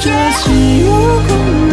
这是有苦。